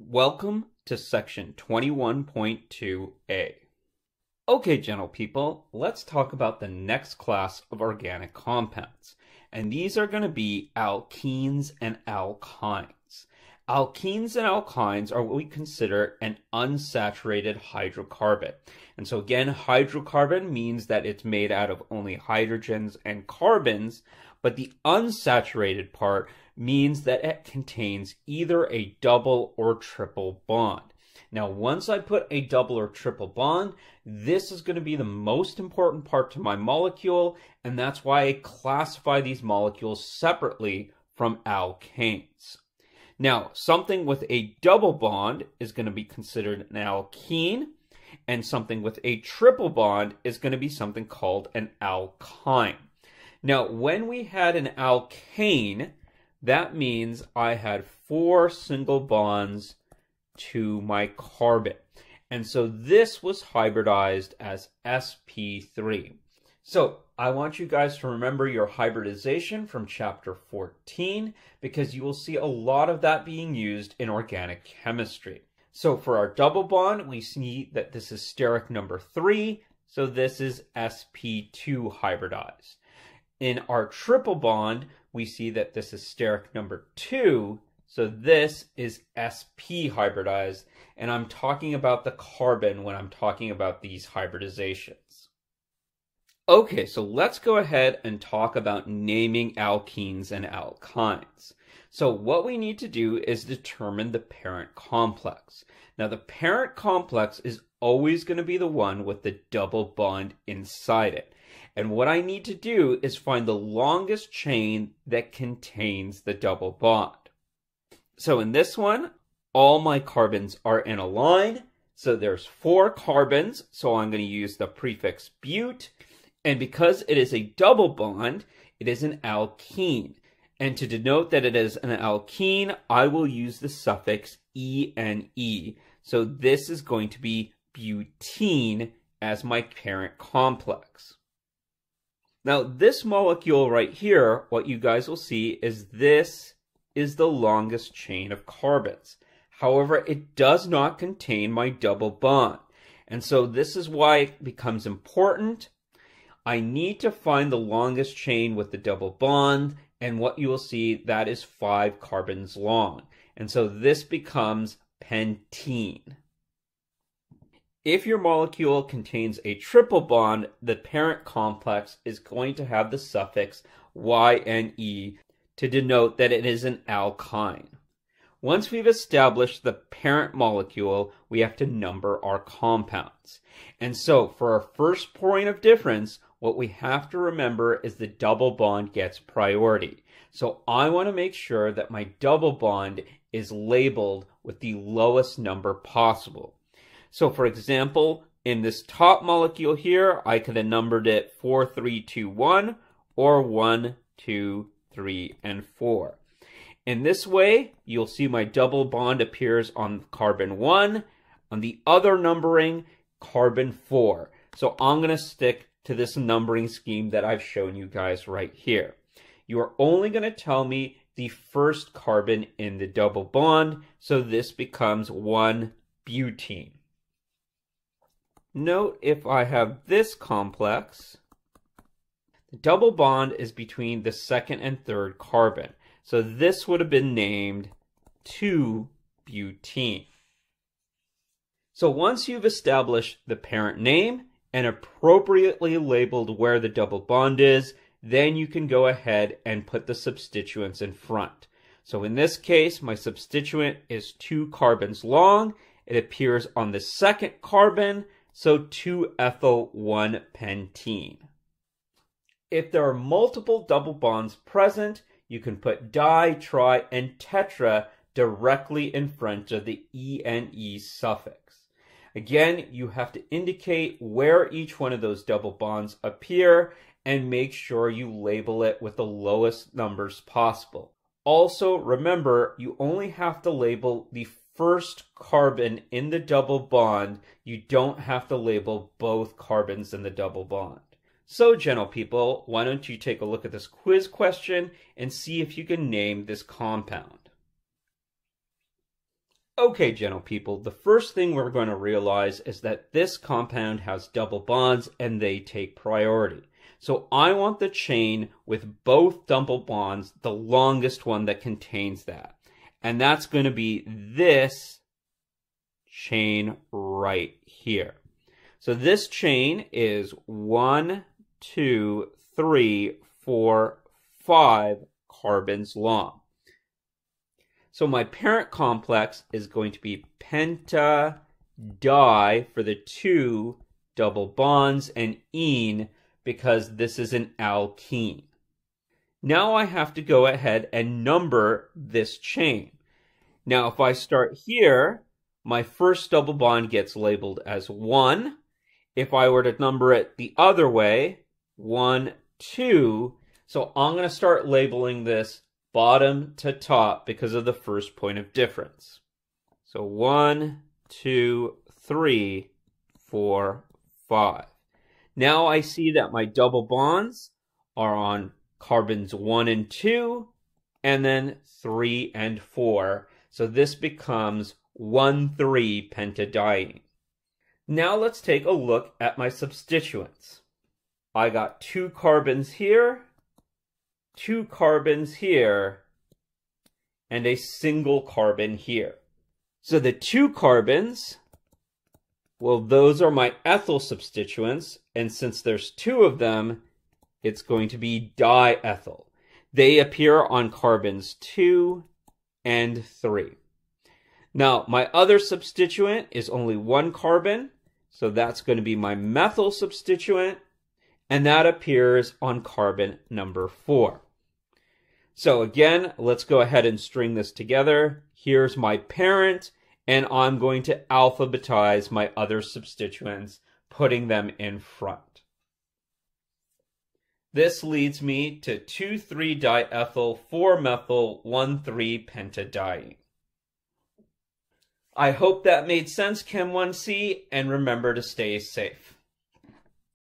Welcome to section 21.2a. Okay, gentle people, let's talk about the next class of organic compounds. And these are going to be alkenes and alkynes. Alkenes and alkynes are what we consider an unsaturated hydrocarbon. And so again, hydrocarbon means that it's made out of only hydrogens and carbons, but the unsaturated part means that it contains either a double or triple bond. Now, once I put a double or triple bond, this is going to be the most important part to my molecule, and that's why I classify these molecules separately from alkanes. Now, something with a double bond is going to be considered an alkene, and something with a triple bond is going to be something called an alkyne. Now, when we had an alkane, that means I had four single bonds to my carbon. And so this was hybridized as sp3. So I want you guys to remember your hybridization from chapter 14 because you will see a lot of that being used in organic chemistry. So for our double bond, we see that this is steric number 3, so this is sp2 hybridized. In our triple bond, we see that this is steric number 2, so this is sp hybridized, and I'm talking about the carbon when I'm talking about these hybridizations. Okay, so let's go ahead and talk about naming alkenes and alkynes. So what we need to do is determine the parent complex. Now the parent complex is always going to be the one with the double bond inside it. And what I need to do is find the longest chain that contains the double bond. So in this one, all my carbons are in a line. So there's four carbons. So I'm going to use the prefix but. And because it is a double bond, it is an alkene. And to denote that it is an alkene, I will use the suffix ene. So this is going to be butene as my parent complex. Now, this molecule right here, what you guys will see is this is the longest chain of carbons. However, it does not contain my double bond. And so this is why it becomes important. I need to find the longest chain with the double bond, and what you will see, that is five carbons long. And so this becomes pentene. If your molecule contains a triple bond, the parent complex is going to have the suffix YNE to denote that it is an alkyne. Once we've established the parent molecule, we have to number our compounds. And so for our first point of difference, what we have to remember is the double bond gets priority. So I want to make sure that my double bond is labeled with the lowest number possible. So for example, in this top molecule here, I could have numbered it 4, 3, 2, 1, or 1, 2, 3, and 4. In this way, you'll see my double bond appears on carbon 1, on the other numbering, carbon 4. So I'm going to stick to this numbering scheme that I've shown you guys right here. You are only going to tell me the first carbon in the double bond, so this becomes 1 butene. Note if I have this complex, the double bond is between the second and third carbon. So this would have been named 2-butene. So once you've established the parent name and appropriately labeled where the double bond is, then you can go ahead and put the substituents in front. So in this case, my substituent is two carbons long. It appears on the second carbon, so 2-ethyl 1-pentene. If there are multiple double bonds present, you can put di, tri, and tetra directly in front of the ene suffix. Again, you have to indicate where each one of those double bonds appear and make sure you label it with the lowest numbers possible. Also, remember, you only have to label the first carbon in the double bond, you don't have to label both carbons in the double bond. So, gentle people, why don't you take a look at this quiz question and see if you can name this compound. Okay, gentle people, the first thing we're going to realize is that this compound has double bonds and they take priority. So I want the chain with both double bonds, the longest one that contains that. And that's going to be this chain right here. So this chain is one, two, three, four, five carbons long. So my parent complex is going to be penta di for the two double bonds and ene because this is an alkene. Now I have to go ahead and number this chain. Now if I start here, my first double bond gets labeled as 1. If I were to number it the other way, 1, 2. So I'm going to start labeling this bottom to top because of the first point of difference. So one, two, three, four, five. Now I see that my double bonds are on carbons one and two, and then three and four. So this becomes 1,3 pentadiene. Now let's take a look at my substituents. I got two carbons here two carbons here and a single carbon here. So the two carbons, well, those are my ethyl substituents. And since there's two of them, it's going to be diethyl. They appear on carbons two and three. Now, my other substituent is only one carbon. So that's going to be my methyl substituent. And that appears on carbon number four. So again, let's go ahead and string this together. Here's my parent, and I'm going to alphabetize my other substituents, putting them in front. This leads me to 2,3-diethyl 4-methyl 1,3-pentadiene. I hope that made sense, Chem 1C, and remember to stay safe.